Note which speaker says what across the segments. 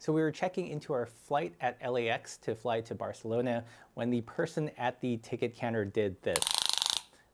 Speaker 1: So we were checking into our flight at LAX to fly to Barcelona when the person at the ticket counter did this,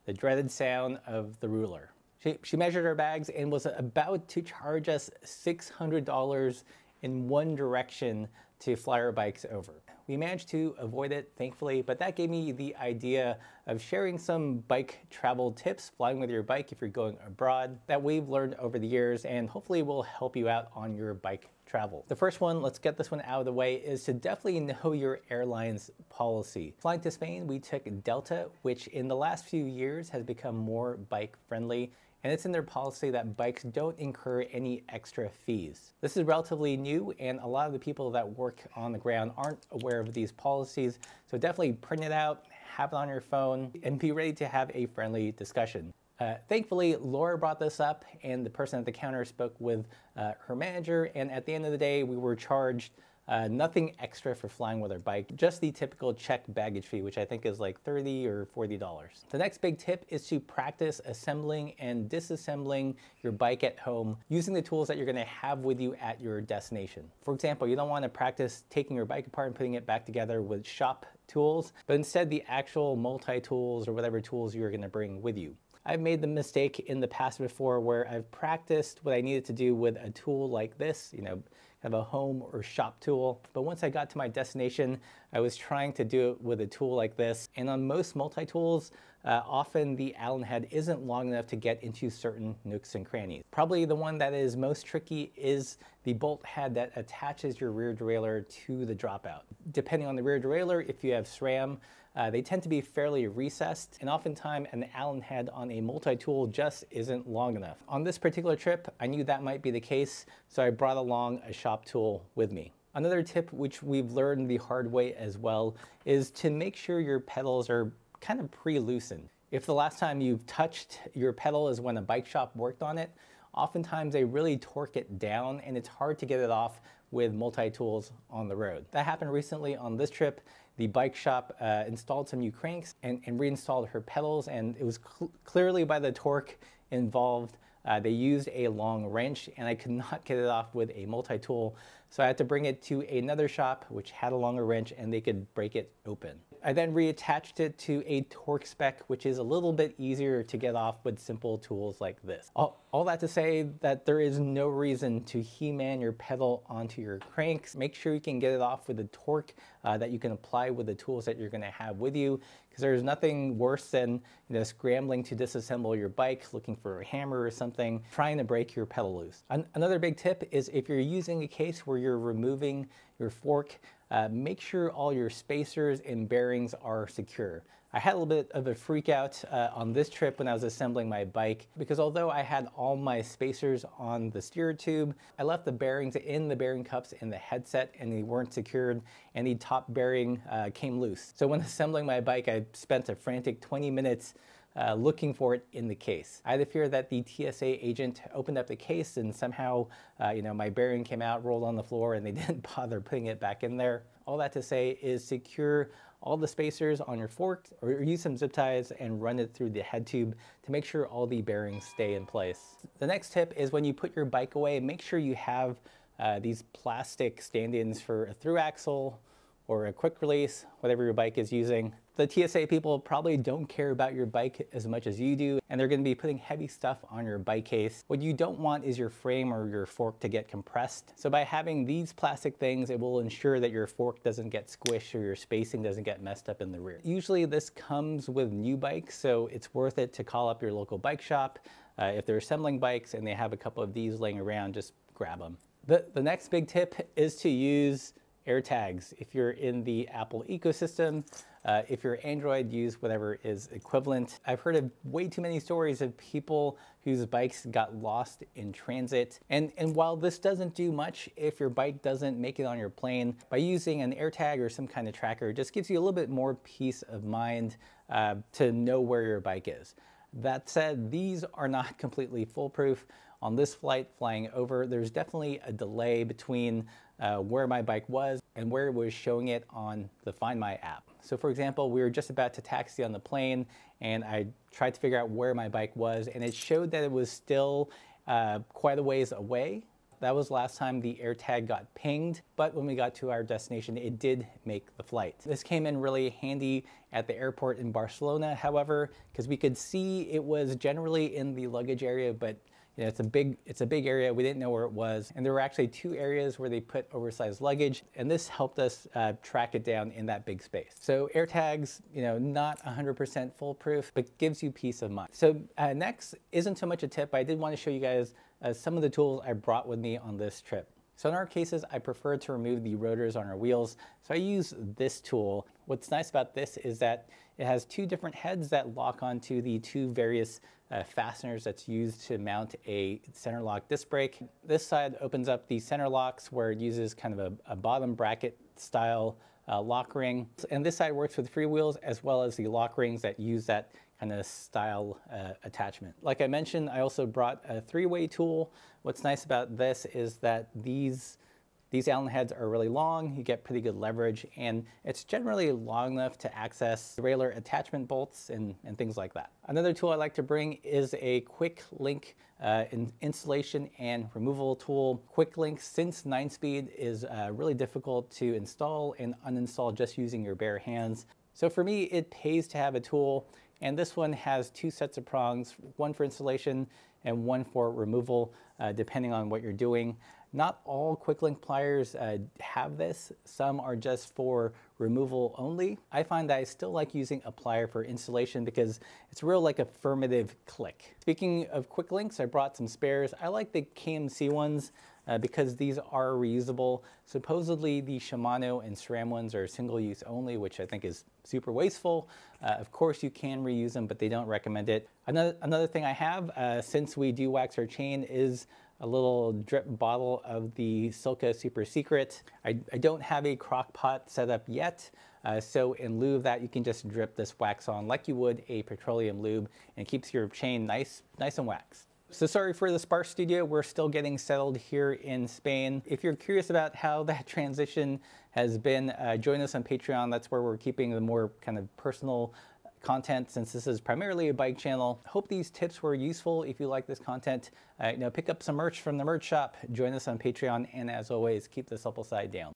Speaker 1: the dreaded sound of the ruler. She, she measured our bags and was about to charge us $600 in one direction to fly our bikes over. We managed to avoid it, thankfully, but that gave me the idea of sharing some bike travel tips, flying with your bike if you're going abroad, that we've learned over the years and hopefully will help you out on your bike travel. The first one, let's get this one out of the way, is to definitely know your airline's policy. Flying to Spain, we took Delta, which in the last few years has become more bike friendly and it's in their policy that bikes don't incur any extra fees. This is relatively new and a lot of the people that work on the ground aren't aware of these policies, so definitely print it out, have it on your phone, and be ready to have a friendly discussion. Uh, thankfully, Laura brought this up and the person at the counter spoke with uh, her manager and at the end of the day we were charged uh, nothing extra for flying with our bike, just the typical checked baggage fee, which I think is like 30 or $40. The next big tip is to practice assembling and disassembling your bike at home using the tools that you're gonna have with you at your destination. For example, you don't wanna practice taking your bike apart and putting it back together with shop tools, but instead the actual multi-tools or whatever tools you're gonna bring with you. I've made the mistake in the past before where I've practiced what I needed to do with a tool like this, you know, have a home or shop tool. But once I got to my destination, I was trying to do it with a tool like this. And on most multi-tools, uh, often the Allen head isn't long enough to get into certain nooks and crannies. Probably the one that is most tricky is the bolt head that attaches your rear derailleur to the dropout. Depending on the rear derailleur, if you have SRAM, uh, they tend to be fairly recessed, and oftentimes an Allen head on a multi-tool just isn't long enough. On this particular trip, I knew that might be the case, so I brought along a shop tool with me. Another tip which we've learned the hard way as well is to make sure your pedals are kind of pre-loosened. If the last time you've touched your pedal is when a bike shop worked on it, oftentimes they really torque it down and it's hard to get it off with multi-tools on the road. That happened recently on this trip the bike shop uh, installed some new cranks and, and, reinstalled her pedals and it was cl clearly by the torque involved. Uh, they used a long wrench and I could not get it off with a multi-tool. So I had to bring it to another shop which had a longer wrench and they could break it open. I then reattached it to a torque spec, which is a little bit easier to get off with simple tools like this. All, all that to say that there is no reason to He-Man your pedal onto your cranks. Make sure you can get it off with a torque uh, that you can apply with the tools that you're gonna have with you because there's nothing worse than you know, scrambling to disassemble your bike, looking for a hammer or something, trying to break your pedal loose. An another big tip is if you're using a case where you're removing your fork, uh, make sure all your spacers and bearings are secure. I had a little bit of a freak out uh, on this trip when I was assembling my bike because although I had all my spacers on the steer tube, I left the bearings in the bearing cups in the headset and they weren't secured and the top bearing uh, came loose. So when assembling my bike, I spent a frantic 20 minutes uh, looking for it in the case. I had the fear that the TSA agent opened up the case and somehow, uh, you know, my bearing came out, rolled on the floor, and they didn't bother putting it back in there. All that to say is secure all the spacers on your fork or use some zip ties and run it through the head tube to make sure all the bearings stay in place. The next tip is when you put your bike away, make sure you have uh, these plastic stand-ins for a through axle or a quick release, whatever your bike is using. The TSA people probably don't care about your bike as much as you do, and they're gonna be putting heavy stuff on your bike case. What you don't want is your frame or your fork to get compressed. So by having these plastic things, it will ensure that your fork doesn't get squished or your spacing doesn't get messed up in the rear. Usually this comes with new bikes, so it's worth it to call up your local bike shop. Uh, if they're assembling bikes and they have a couple of these laying around, just grab them. The, the next big tip is to use AirTags. If you're in the Apple ecosystem, uh, if you're Android, use whatever is equivalent. I've heard of way too many stories of people whose bikes got lost in transit. And, and while this doesn't do much if your bike doesn't make it on your plane, by using an AirTag or some kind of tracker, just gives you a little bit more peace of mind uh, to know where your bike is. That said, these are not completely foolproof. On this flight flying over, there's definitely a delay between uh, where my bike was and where it was showing it on the Find My app. So for example, we were just about to taxi on the plane and I tried to figure out where my bike was and it showed that it was still uh, quite a ways away That was last time the AirTag got pinged, but when we got to our destination, it did make the flight. This came in really handy at the airport in Barcelona, however, because we could see it was generally in the luggage area, but it's a big it's a big area. We didn't know where it was, and there were actually two areas where they put oversized luggage, and this helped us uh, track it down in that big space. So AirTags, you know, not 100% foolproof, but gives you peace of mind. So uh, next isn't so much a tip. but I did want to show you guys uh, some of the tools I brought with me on this trip. So in our cases, I prefer to remove the rotors on our wheels, so I use this tool. What's nice about this is that it has two different heads that lock onto the two various uh, fasteners that's used to mount a center lock disc brake. This side opens up the center locks where it uses kind of a, a bottom bracket style uh, lock ring. And this side works with freewheels as well as the lock rings that use that kind of style uh, attachment. Like I mentioned, I also brought a three-way tool. What's nice about this is that these these Allen heads are really long, you get pretty good leverage, and it's generally long enough to access regular attachment bolts and, and things like that. Another tool I like to bring is a quick link uh, in installation and removal tool. Quick link, since 9-speed is uh, really difficult to install and uninstall just using your bare hands. So for me, it pays to have a tool and this one has two sets of prongs, one for installation and one for removal, uh, depending on what you're doing. Not all quick link pliers uh, have this. Some are just for removal only. I find that I still like using a plier for installation because it's real like affirmative click. Speaking of quick links, I brought some spares. I like the KMC ones uh, because these are reusable. Supposedly the Shimano and SRAM ones are single use only, which I think is super wasteful. Uh, of course you can reuse them, but they don't recommend it. Another, another thing I have, uh, since we do wax our chain, is a little drip bottle of the Silca Super Secret. I, I don't have a crock pot set up yet, uh, so in lieu of that, you can just drip this wax on like you would a petroleum lube, and it keeps your chain nice, nice and waxed. So sorry for the sparse studio, we're still getting settled here in Spain. If you're curious about how that transition has been, uh, join us on Patreon. That's where we're keeping the more kind of personal content since this is primarily a bike channel. Hope these tips were useful. If you like this content, uh, you know, pick up some merch from the merch shop, join us on Patreon, and as always, keep the supple side down.